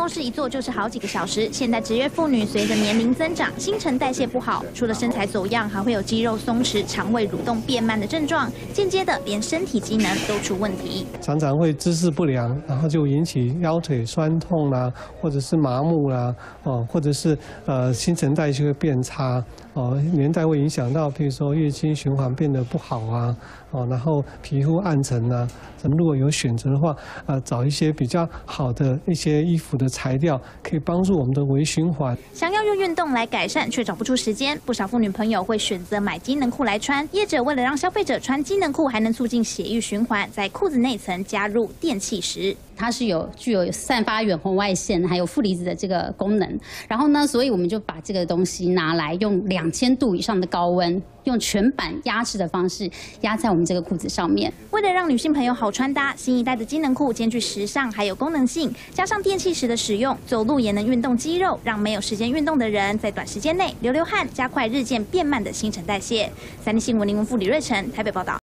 公室一坐就是好几个小时。现代职业妇女随着年龄增长，新陈代谢不好，除了身材走样，还会有肌肉松弛、肠胃蠕动变慢的症状，间接的连身体机能都出问题。常常会姿势不良，然后就引起腰腿酸痛啦，或者是麻木啦，哦，或者是呃新陈代谢会变差，哦，年代会影响到，比如说月经循环变得不好啊，哦，然后皮肤暗沉啊。咱们如果有选择的话，呃，找一些比较好的一些衣服的材料，可以帮助我们的微循环。想要用运动来改善，却找不出时间，不少妇女朋友会选择买机能裤来穿。业者为了让消费者穿机能裤还能促进血液循环，在裤子内层加入电气石。它是有具有散发远红外线，还有负离子的这个功能。然后呢，所以我们就把这个东西拿来用两千度以上的高温，用全板压制的方式压在我们这个裤子上面。为了让女性朋友好穿搭，新一代的机能裤兼具时尚还有功能性，加上电器时的使用，走路也能运动肌肉，让没有时间运动的人在短时间内流流汗，加快日渐变慢的新陈代谢。三立新闻林文富李瑞成台北报道。